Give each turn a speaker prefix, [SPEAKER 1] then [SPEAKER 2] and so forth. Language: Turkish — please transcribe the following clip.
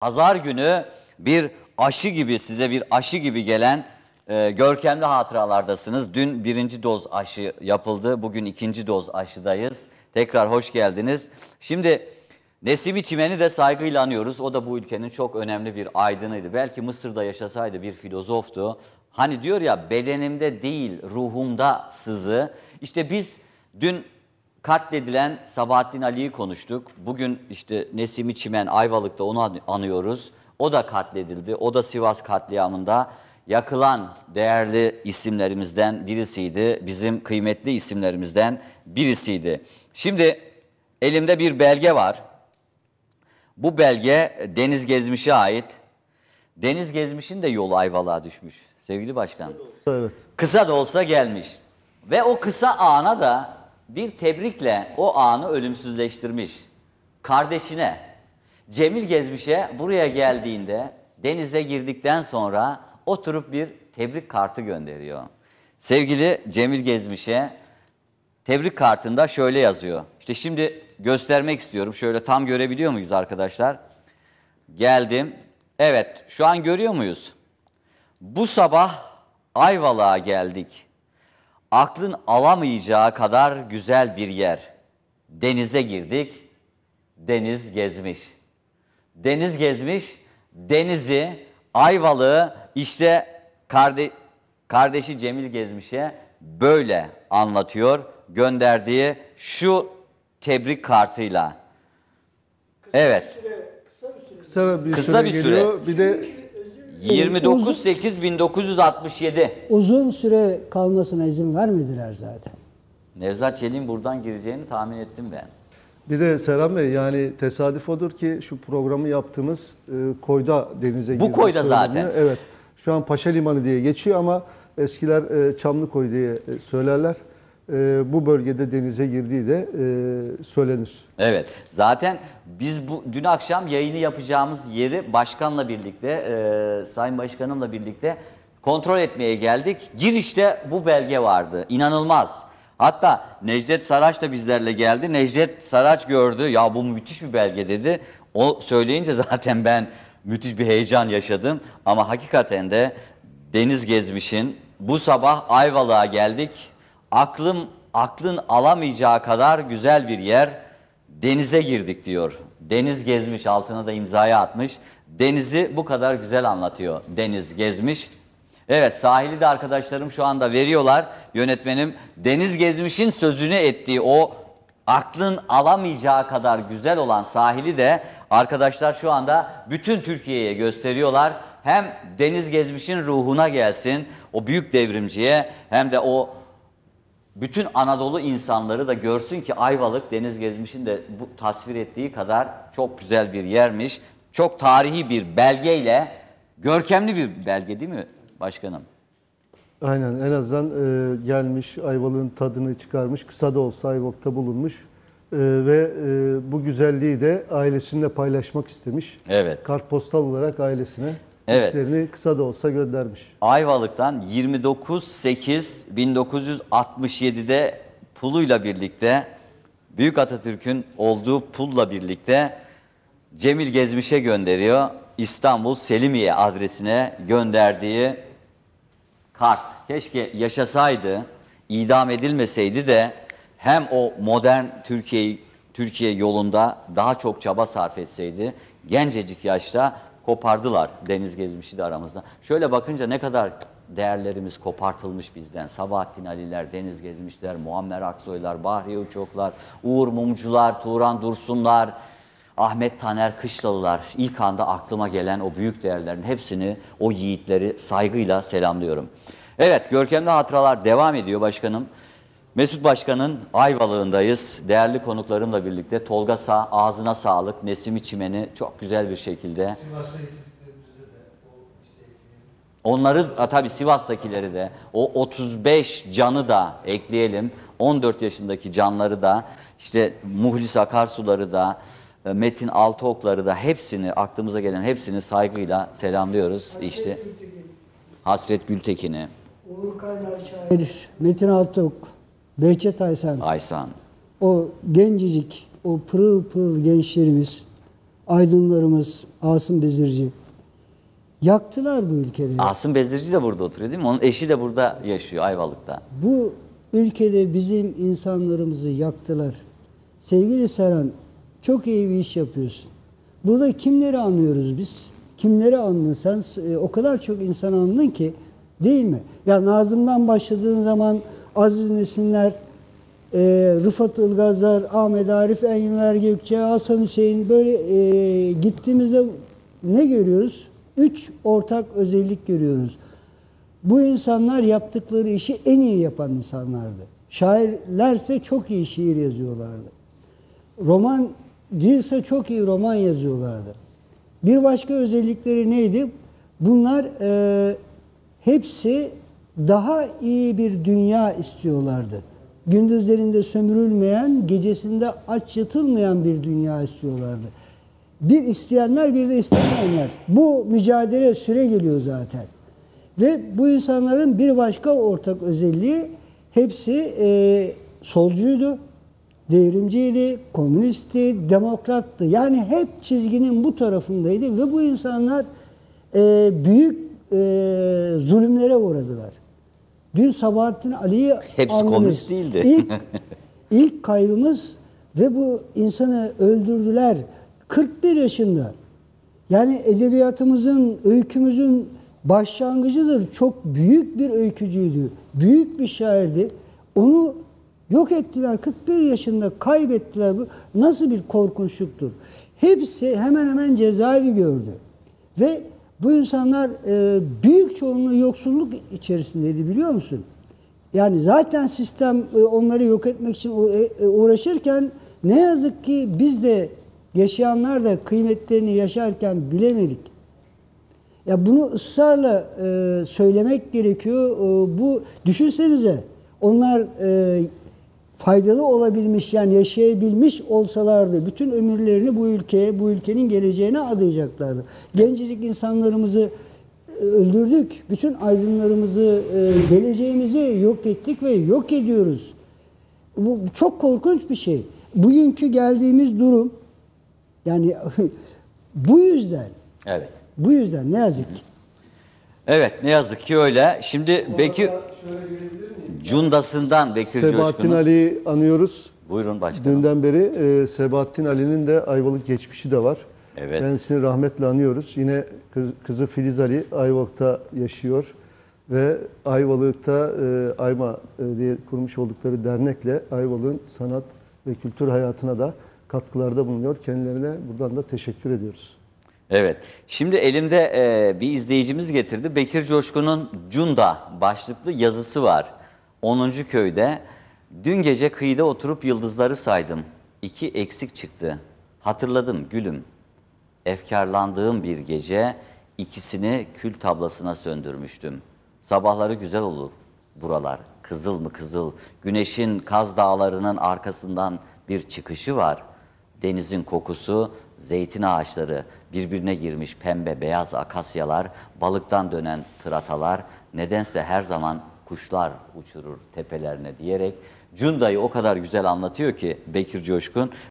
[SPEAKER 1] Pazar günü bir aşı gibi size bir aşı gibi gelen e, görkemli hatıralardasınız. Dün birinci doz aşı yapıldı. Bugün ikinci doz aşıdayız. Tekrar hoş geldiniz. Şimdi Nesimi Çimen'i de saygıyla anıyoruz. O da bu ülkenin çok önemli bir aydınıydı. Belki Mısır'da yaşasaydı bir filozoftu. Hani diyor ya bedenimde değil ruhumda sızı. İşte biz dün katledilen Sabahattin Ali'yi konuştuk. Bugün işte Nesimi Çimen Ayvalık'ta onu anıyoruz. O da katledildi. O da Sivas katliamında yakılan değerli isimlerimizden birisiydi. Bizim kıymetli isimlerimizden birisiydi. Şimdi elimde bir belge var. Bu belge Deniz Gezmiş'e ait. Deniz Gezmiş'in de yolu Ayvalık'a düşmüş sevgili başkan.
[SPEAKER 2] Evet.
[SPEAKER 1] Kısa da olsa gelmiş. Ve o kısa ana da bir tebrikle o anı ölümsüzleştirmiş. Kardeşine Cemil Gezmiş'e buraya geldiğinde denize girdikten sonra oturup bir tebrik kartı gönderiyor. Sevgili Cemil Gezmiş'e tebrik kartında şöyle yazıyor. İşte şimdi göstermek istiyorum. Şöyle tam görebiliyor muyuz arkadaşlar? Geldim. Evet şu an görüyor muyuz? Bu sabah Ayvalık'a geldik. Aklın alamayacağı kadar güzel bir yer. Denize girdik. Deniz gezmiş. Deniz gezmiş. Denizi, Ayvalık'ı işte karde kardeşi Cemil Gezmiş'e böyle anlatıyor. Gönderdiği şu tebrik kartıyla. Evet.
[SPEAKER 2] Kısa bir
[SPEAKER 1] Kısa
[SPEAKER 2] süre
[SPEAKER 1] bir süre.
[SPEAKER 2] geliyor. Bir de
[SPEAKER 1] 29.8.1967.
[SPEAKER 3] Uzun süre kalmasına izin vermediler zaten.
[SPEAKER 1] Nevzat Çelik'in buradan gireceğini tahmin ettim ben.
[SPEAKER 2] bir de Serhan Bey yani tesadüf odur ki şu programı yaptığımız e, koyda denize
[SPEAKER 1] Bu
[SPEAKER 2] girdiği
[SPEAKER 1] koyda
[SPEAKER 2] söyleniyor.
[SPEAKER 1] zaten.
[SPEAKER 2] Evet. Şu an Paşa Limanı diye geçiyor ama eskiler e, Çamlıkoy diye e, söylerler. E, bu bölgede denize girdiği de e, söylenir.
[SPEAKER 1] Evet. Zaten biz bu dün akşam yayını yapacağımız yeri başkanla birlikte, e, Sayın Başkanımla birlikte kontrol etmeye geldik. Girişte bu belge vardı. İnanılmaz. Hatta Necdet Saraç da bizlerle geldi. Necdet Saraç gördü. Ya bu müthiş bir belge dedi. O söyleyince zaten ben müthiş bir heyecan yaşadım. Ama hakikaten de Deniz Gezmiş'in bu sabah Ayvalık'a geldik. Aklım aklın alamayacağı kadar güzel bir yer. Denize girdik diyor. Deniz gezmiş altına da imzayı atmış. Denizi bu kadar güzel anlatıyor. Deniz gezmiş. Evet sahili de arkadaşlarım şu anda veriyorlar. Yönetmenim Deniz Gezmiş'in sözünü ettiği o aklın alamayacağı kadar güzel olan sahili de arkadaşlar şu anda bütün Türkiye'ye gösteriyorlar. Hem Deniz Gezmiş'in ruhuna gelsin o büyük devrimciye hem de o bütün Anadolu insanları da görsün ki Ayvalık Deniz Gezmiş'in de bu tasvir ettiği kadar çok güzel bir yermiş. Çok tarihi bir belgeyle, görkemli bir belge değil mi başkanım?
[SPEAKER 2] Aynen en azından e, gelmiş Ayvalık'ın tadını çıkarmış. Kısa da olsa Ayvalık'ta bulunmuş. E, ve e, bu güzelliği de ailesiyle paylaşmak istemiş.
[SPEAKER 1] Evet.
[SPEAKER 2] Kartpostal olarak ailesine
[SPEAKER 1] Evet.
[SPEAKER 2] işlerini kısa da olsa göndermiş.
[SPEAKER 1] Ayvalık'tan 29.8.1967'de puluyla birlikte Büyük Atatürk'ün olduğu pulla birlikte Cemil Gezmiş'e gönderiyor. İstanbul Selimiye adresine gönderdiği kart. Keşke yaşasaydı, idam edilmeseydi de hem o modern Türkiye Türkiye yolunda daha çok çaba sarf etseydi. Gencecik yaşta kopardılar Deniz Gezmiş'i de aramızda. Şöyle bakınca ne kadar değerlerimiz kopartılmış bizden. Sabahattin Aliler, Deniz Gezmişler, Muammer Aksoylar, Bahriye Uçoklar, Uğur Mumcular, Turan Dursunlar, Ahmet Taner Kışlalılar ilk anda aklıma gelen o büyük değerlerin hepsini, o yiğitleri saygıyla selamlıyorum. Evet, görkemli hatıralar devam ediyor başkanım. Mesut Başkan'ın Ayvalık'ındayız. Değerli konuklarımla birlikte Tolga Sağ, ağzına sağlık, Nesimi Çimen'i çok güzel bir şekilde. Onları a, tabii Sivas'takileri de o 35 canı da ekleyelim. 14 yaşındaki canları da işte Muhlis Akarsuları da e, Metin Altıokları da hepsini aklımıza gelen hepsini saygıyla selamlıyoruz. İşte Hasret Gültekin'i,
[SPEAKER 3] Uğur Kaynar şair, Metin Altıok, Behçet Aysan,
[SPEAKER 1] Aysan.
[SPEAKER 3] o gencecik, o pırıl pırıl gençlerimiz aydınlarımız, Asım Bezirci yaktılar bu ülkede.
[SPEAKER 1] Asım Bezirci de burada oturuyor değil mi? Onun eşi de burada yaşıyor Ayvalık'ta.
[SPEAKER 3] Bu ülkede bizim insanlarımızı yaktılar. Sevgili Seren, çok iyi bir iş yapıyorsun. Burada kimleri anlıyoruz biz? Kimleri anladın sen? E, O kadar çok insan anladın ki değil mi? Ya Nazım'dan başladığın zaman Aziz Nesinler, e, Rıfat Ilgazlar, Ahmet Arif, Enver Gökçe, Hasan Hüseyin böyle e, gittiğimizde ne görüyoruz? Üç ortak özellik görüyoruz. Bu insanlar yaptıkları işi en iyi yapan insanlardı. Şairlerse çok iyi şiir yazıyorlardı. Roman değilse çok iyi roman yazıyorlardı. Bir başka özellikleri neydi? Bunlar e, hepsi daha iyi bir dünya istiyorlardı. Gündüzlerinde sömürülmeyen, gecesinde aç yatılmayan bir dünya istiyorlardı. Bir isteyenler bir de istemeyenler. Bu mücadele süre geliyor zaten. Ve bu insanların bir başka ortak özelliği hepsi e, solcuydu, devrimciydi, komünistti, demokrattı. Yani hep çizginin bu tarafındaydı ve bu insanlar e, büyük e, zulümlere uğradılar. Dün Sabahattin Ali'yi
[SPEAKER 1] Hepsi
[SPEAKER 3] anladınız.
[SPEAKER 1] komünist değildi.
[SPEAKER 3] İlk, ilk kaybımız ve bu insanı öldürdüler 41 yaşında. Yani edebiyatımızın, öykümüzün başlangıcıdır. Çok büyük bir öykücüydü. Büyük bir şairdi. Onu yok ettiler. 41 yaşında kaybettiler. Bu nasıl bir korkunçluktur. Hepsi hemen hemen cezaevi gördü. Ve bu insanlar e, büyük çoğunluğu yoksulluk içerisindeydi biliyor musun? Yani zaten sistem e, onları yok etmek için e, e, uğraşırken ne yazık ki biz de yaşayanlar da kıymetlerini yaşarken bilemedik. Ya bunu ısrarla e, söylemek gerekiyor. E, bu düşünsenize onlar e, faydalı olabilmiş yani yaşayabilmiş olsalardı bütün ömürlerini bu ülkeye, bu ülkenin geleceğine adayacaklardı. Gencecik insanlarımızı e, öldürdük. Bütün aydınlarımızı, e, geleceğimizi yok ettik ve yok ediyoruz. Bu çok korkunç bir şey. Bugünkü geldiğimiz durum yani bu yüzden
[SPEAKER 1] Evet.
[SPEAKER 3] bu yüzden ne yazık ki.
[SPEAKER 1] Evet ne yazık ki öyle. Şimdi Bekir Cundası'ndan Bekir
[SPEAKER 2] Sebahattin
[SPEAKER 1] Coşkun'un.
[SPEAKER 2] Ali'yi anıyoruz.
[SPEAKER 1] Buyurun başkanım.
[SPEAKER 2] Dünden beri e, Sebahattin Ali'nin de Ayvalık geçmişi de var.
[SPEAKER 1] Evet.
[SPEAKER 2] Kendisini rahmetle anıyoruz. Yine kız- kızı Filiz Ali Ayvalık'ta yaşıyor ve Ayvalık'ta e, Ayma e, diye kurmuş oldukları dernekle Ayvalık'ın sanat ve kültür hayatına da katkılarda bulunuyor. Kendilerine buradan da teşekkür ediyoruz.
[SPEAKER 1] Evet. Şimdi elimde e, bir izleyicimiz getirdi. Bekir Coşkun'un Cunda başlıklı yazısı var. 10. köyde. Dün gece kıyıda oturup yıldızları saydım. İki eksik çıktı. Hatırladım gülüm. Efkarlandığım bir gece ikisini kül tablasına söndürmüştüm. Sabahları güzel olur buralar. Kızıl mı kızıl. Güneşin Kaz Dağları'nın arkasından bir çıkışı var. Denizin kokusu, zeytin ağaçları, birbirine girmiş pembe beyaz akasyalar, balıktan dönen tıratalar, nedense her zaman kuşlar uçurur tepelerine diyerek Cunda'yı o kadar güzel anlatıyor ki Bekir Coşkun.